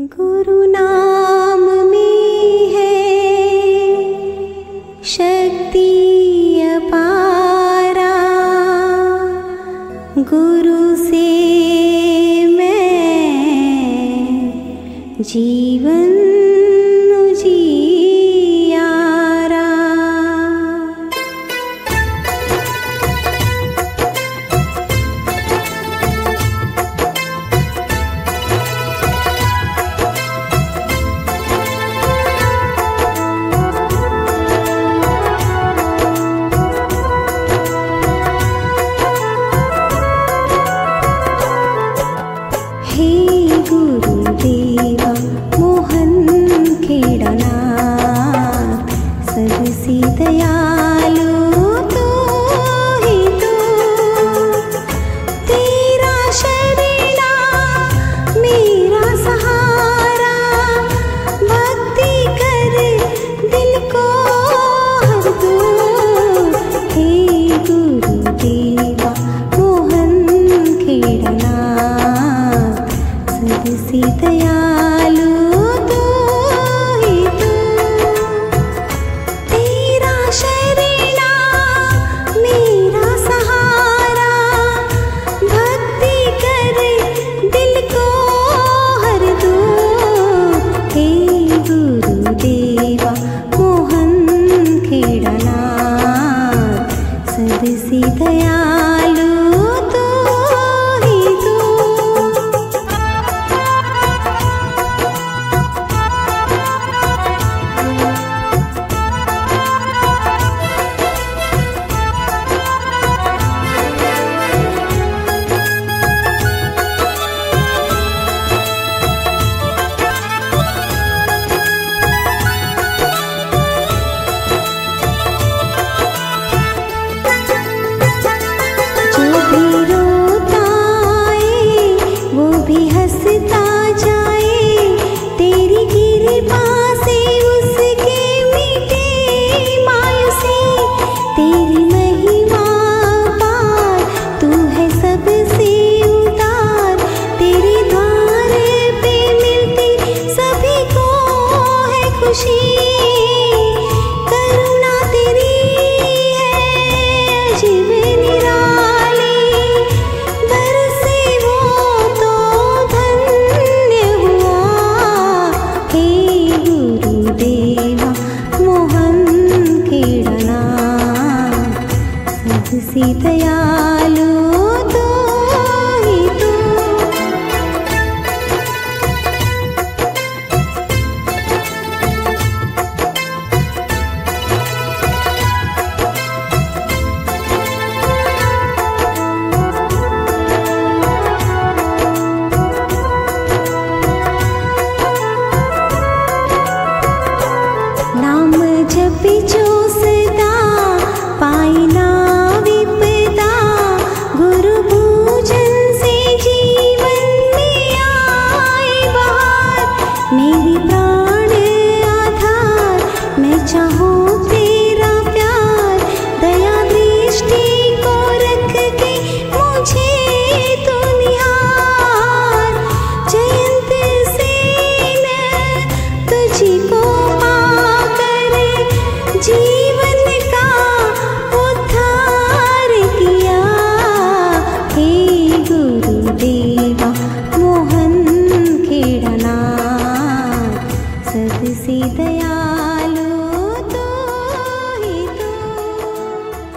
गुरु नाम में है। शक्ति पारा गुरु से मैं जीवन